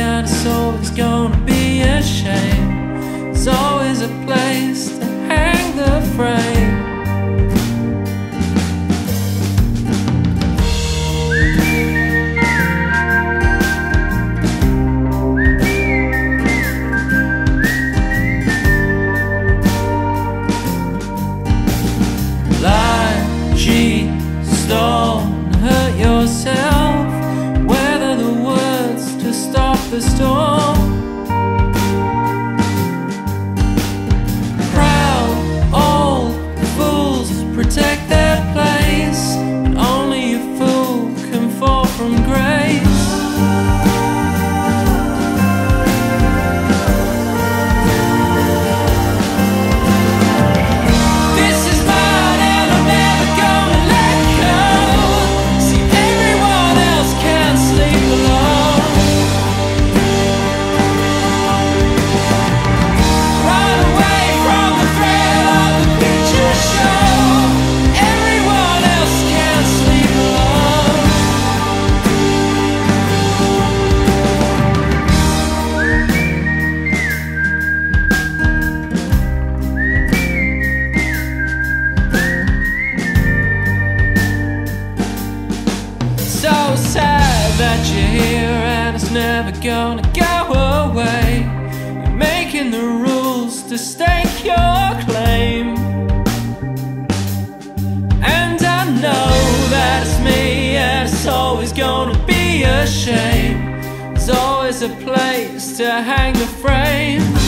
me, and it's always gonna be a shame. There's always a place to hang the frame. The storm. Never gonna go away. You're making the rules to stake your claim. And I know that it's me and it's always gonna be a shame. There's always a place to hang the frame.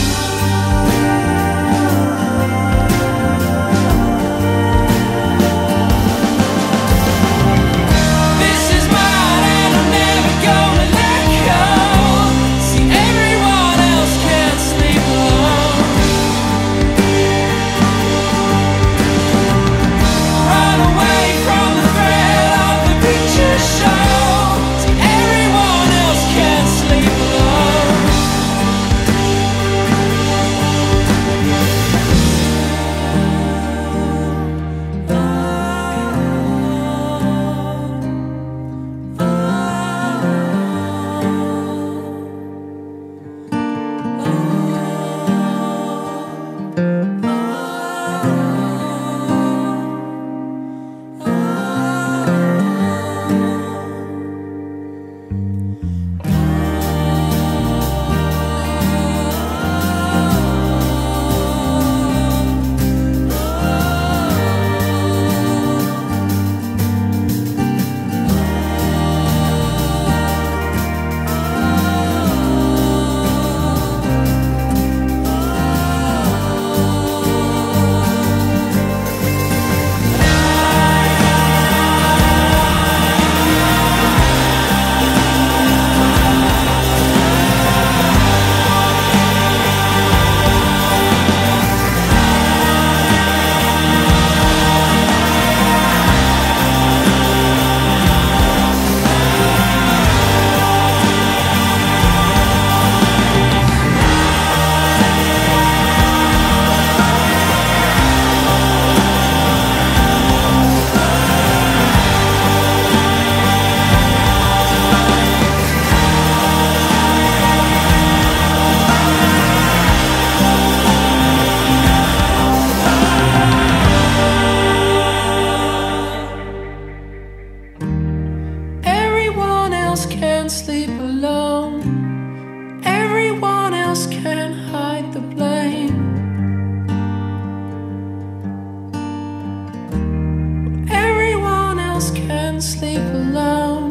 Can sleep alone.